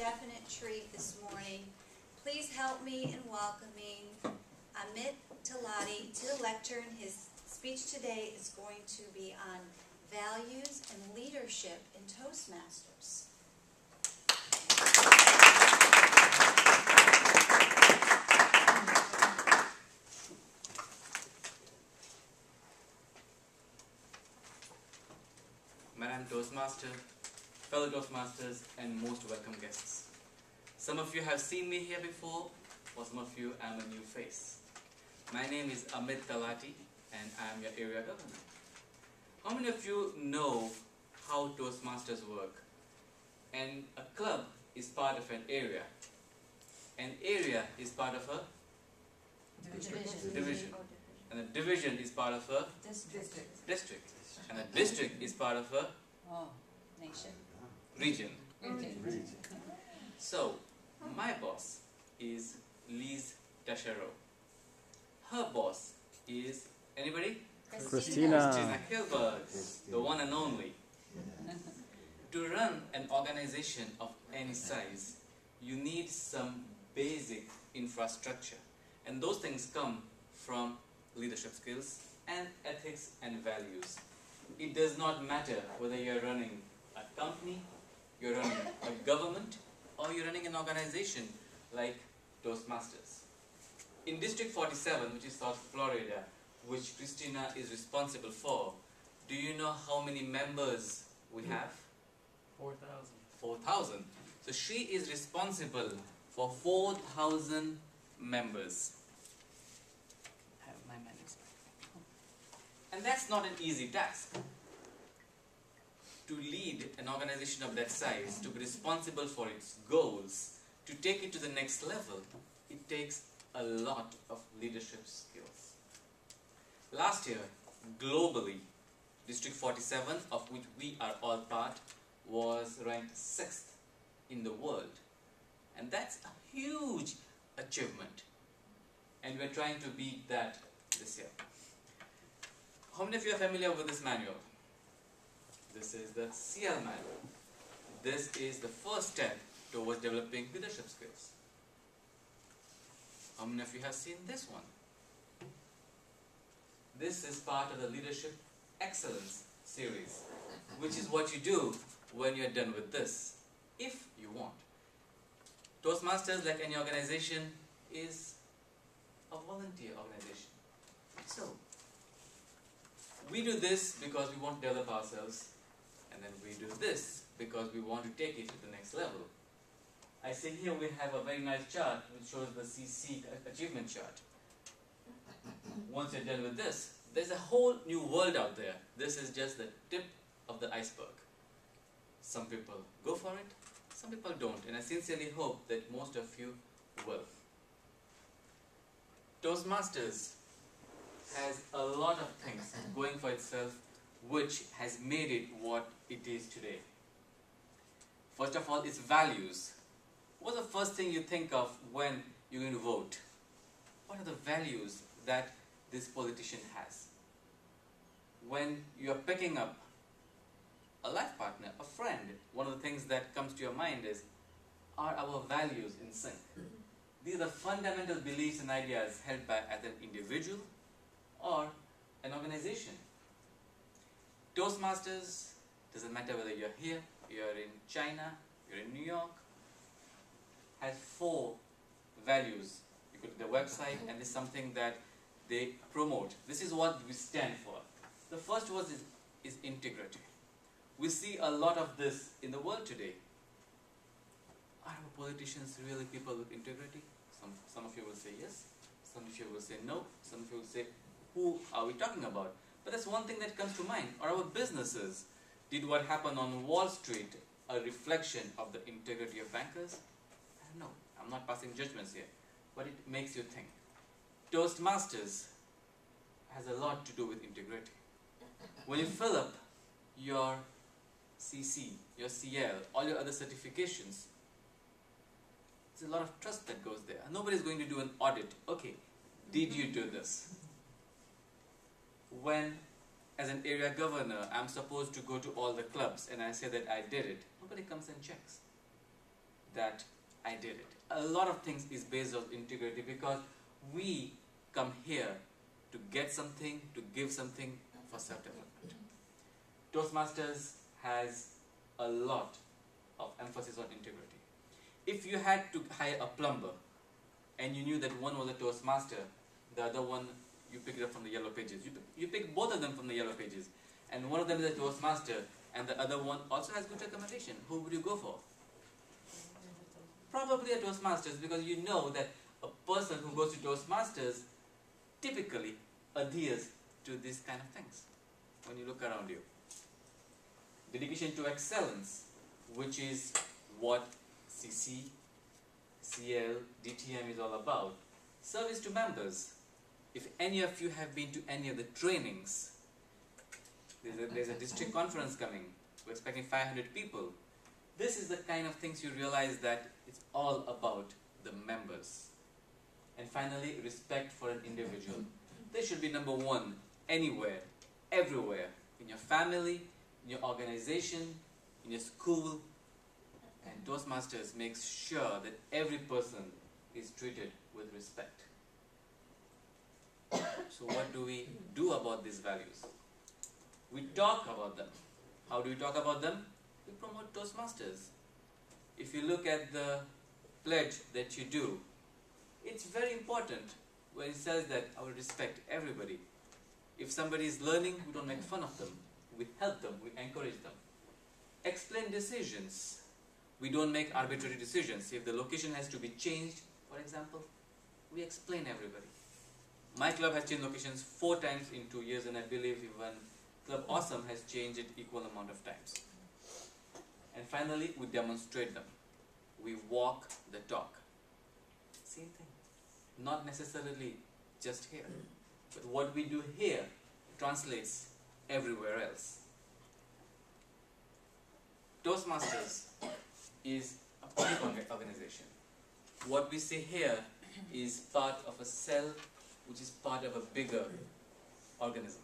definite treat this morning. Please help me in welcoming Amit Talati to the lectern. His speech today is going to be on values and leadership in Toastmasters. Madam Toastmaster, fellow Toastmasters, and most welcome guests. Some of you have seen me here before, or some of you I'm a new face. My name is Amit Talati, and I am your area governor. How many of you know how Toastmasters work? And a club is part of an area. An area is part of a Division. Oh, division. And a division is part of a District. district. And a district is part of a Oh, nation. Region. Okay. So, my boss is Liz Tashero. Her boss is anybody? Christina. Christina Hilbert, the one and only. to run an organization of any size, you need some basic infrastructure. And those things come from leadership skills and ethics and values. It does not matter whether you're running a company, you're running a government, or you're running an organization like Toastmasters. In District 47, which is South Florida, which Christina is responsible for, do you know how many members we hmm. have? 4,000. 4,000. So she is responsible for 4,000 members. Have my manners. And that's not an easy task. To lead an organization of that size, to be responsible for its goals, to take it to the next level, it takes a lot of leadership skills. Last year, globally, District 47, of which we are all part, was ranked sixth in the world. And that's a huge achievement. And we're trying to beat that this year. How many of you are familiar with this manual? This is the CL manual. This is the first step towards developing leadership skills. How many of you have seen this one? This is part of the Leadership Excellence series, which is what you do when you're done with this, if you want. Toastmasters, like any organization, is a volunteer organization. So, we do this because we want to develop ourselves, and then we do this because we want to take it to the next level. I say here we have a very nice chart which shows the CC achievement chart. Once you're done with this, there's a whole new world out there. This is just the tip of the iceberg. Some people go for it, some people don't, and I sincerely hope that most of you will. Toastmasters has a lot of things going for itself which has made it what it is today. First of all, its values. What's the first thing you think of when you're going to vote? What are the values that this politician has? When you're picking up a life partner, a friend, one of the things that comes to your mind is are our values in sync? These are the fundamental beliefs and ideas held by as an individual or an organization. Toastmasters, doesn't matter whether you're here, you're in China, you're in New York, has four values. You go to their website and it's something that they promote. This is what we stand for. The first one is, is integrity. We see a lot of this in the world today. Are our politicians really people with integrity? Some, some of you will say yes, some of you will say no, some of you will say, who are we talking about? But that's one thing that comes to mind. Are our businesses, did what happened on Wall Street a reflection of the integrity of bankers? Uh, Don't know. I'm not passing judgments here, but it makes you think. Toastmasters has a lot to do with integrity. When you fill up your CC, your CL, all your other certifications, there's a lot of trust that goes there. Nobody's going to do an audit. Okay, did you do this? When, as an area governor, I'm supposed to go to all the clubs and I say that I did it, nobody comes and checks. that I did it. A lot of things is based on integrity because we come here to get something, to give something for self-development. Toastmasters has a lot of emphasis on integrity. If you had to hire a plumber and you knew that one was a Toastmaster, the other one you pick it up from the yellow pages. You, you pick both of them from the yellow pages. And one of them is a Toastmaster and the other one also has good recommendation. Who would you go for? Probably a Toastmasters because you know that a person who goes to Toastmasters typically adheres to these kind of things when you look around you. Dedication to excellence, which is what CC, CL, DTM is all about. Service to members. If any of you have been to any of the trainings, there's a, there's a district conference coming. We're expecting 500 people. This is the kind of things you realize that it's all about the members. And finally, respect for an individual. This should be number one anywhere, everywhere, in your family, in your organization, in your school. And Toastmasters makes sure that every person is treated with respect. So, what do we do about these values? We talk about them. How do we talk about them? We promote Toastmasters. If you look at the pledge that you do, it's very important where it says that I will respect everybody. If somebody is learning, we don't make fun of them. We help them, we encourage them. Explain decisions. We don't make arbitrary decisions. If the location has to be changed, for example, we explain everybody. My club has changed locations four times in two years, and I believe even Club Awesome has changed it equal amount of times. And finally, we demonstrate them. We walk the talk. Same thing. Not necessarily just here, but what we do here translates everywhere else. Toastmasters is a public organization. What we see here is part of a cell which is part of a bigger organism.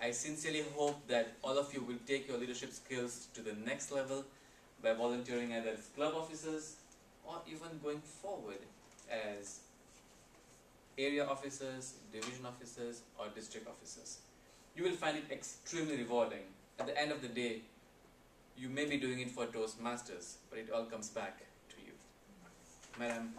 I sincerely hope that all of you will take your leadership skills to the next level by volunteering either as club officers or even going forward as area officers, division officers, or district officers. You will find it extremely rewarding. At the end of the day, you may be doing it for Toastmasters, but it all comes back to you. Madam,